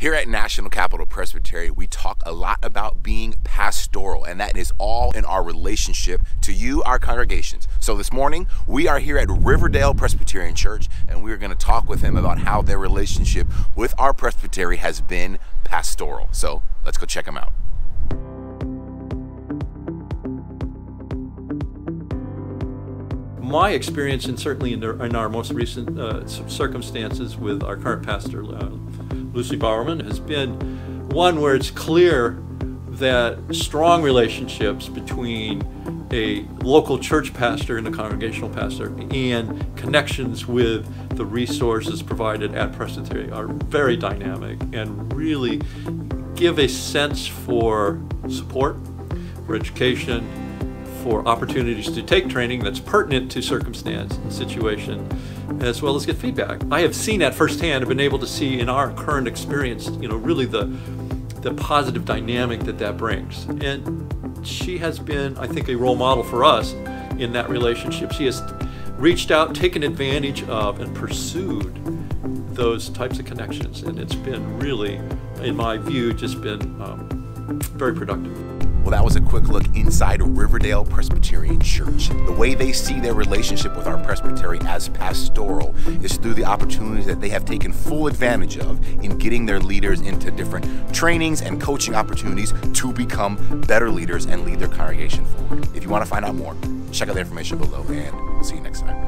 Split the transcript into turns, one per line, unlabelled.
Here at National Capital Presbytery, we talk a lot about being pastoral, and that is all in our relationship to you, our congregations. So this morning, we are here at Riverdale Presbyterian Church, and we are going to talk with them about how their relationship with our presbytery has been pastoral. So let's go check them out.
my experience, and certainly in, our most recent uh, circumstances with our current pastor, uh, Lucy Bowerman, has been one where it's clear that strong relationships between a local church pastor and a congregational pastor and connections with the resources provided at Presbytery are very dynamic and really give a sense for support, for education, for opportunities to take training that's pertinent to circumstance and situation, as well as get feedback. I have seen that firsthand. I've been able to see in our current experience, you know, really the the positive dynamic that that brings. And she has been, I think, a role model for us in that relationship. She has reached out, taken advantage of, and pursued those types of connections, and it's been really, in my view, just been um, very productive.
Well, that was a quick look inside Riverdale Presbyterian Church. The way they see their relationship with our presbytery as pastoral is through the opportunities that they have taken full advantage of in getting their leaders into different trainings and coaching opportunities to become better leaders and lead their congregation forward. If you want to find out more, check out the information below, and we'll see you next time.